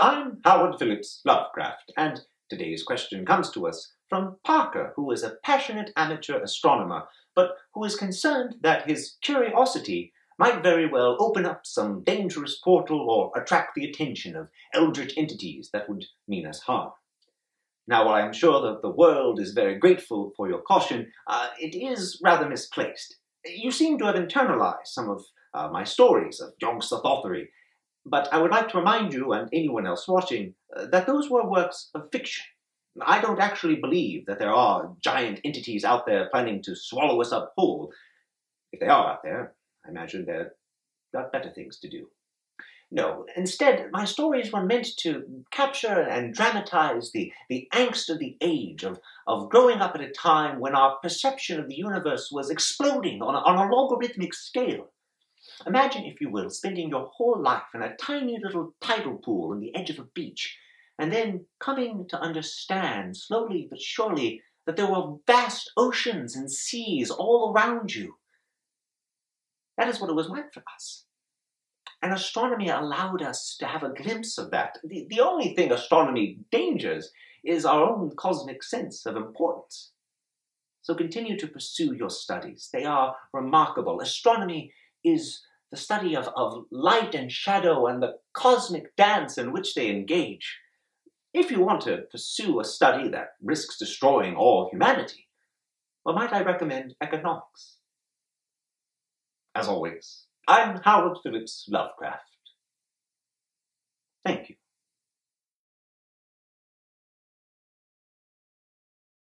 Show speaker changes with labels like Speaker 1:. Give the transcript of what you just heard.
Speaker 1: I'm Howard Phillips Lovecraft, and today's question comes to us from Parker, who is a passionate amateur astronomer, but who is concerned that his curiosity might very well open up some dangerous portal or attract the attention of eldritch entities that would mean us harm. Now, while I'm sure that the world is very grateful for your caution, uh, it is rather misplaced. You seem to have internalized some of uh, my stories of Yog-Sothothery, but I would like to remind you and anyone else watching uh, that those were works of fiction. I don't actually believe that there are giant entities out there planning to swallow us up whole. If they are out there, I imagine they've got better things to do. No, instead, my stories were meant to capture and dramatize the, the angst of the age, of, of growing up at a time when our perception of the universe was exploding on a, on a logarithmic scale. Imagine, if you will, spending your whole life in a tiny little tidal pool on the edge of a beach, and then coming to understand, slowly but surely, that there were vast oceans and seas all around you. That is what it was like for us. And astronomy allowed us to have a glimpse of that. The, the only thing astronomy dangers is our own cosmic sense of importance. So continue to pursue your studies. They are remarkable. Astronomy is the study of, of light and shadow and the cosmic dance in which they engage. If you want to pursue a study that risks destroying all humanity, well, might I recommend economics? As always, I'm Howard Phillips Lovecraft.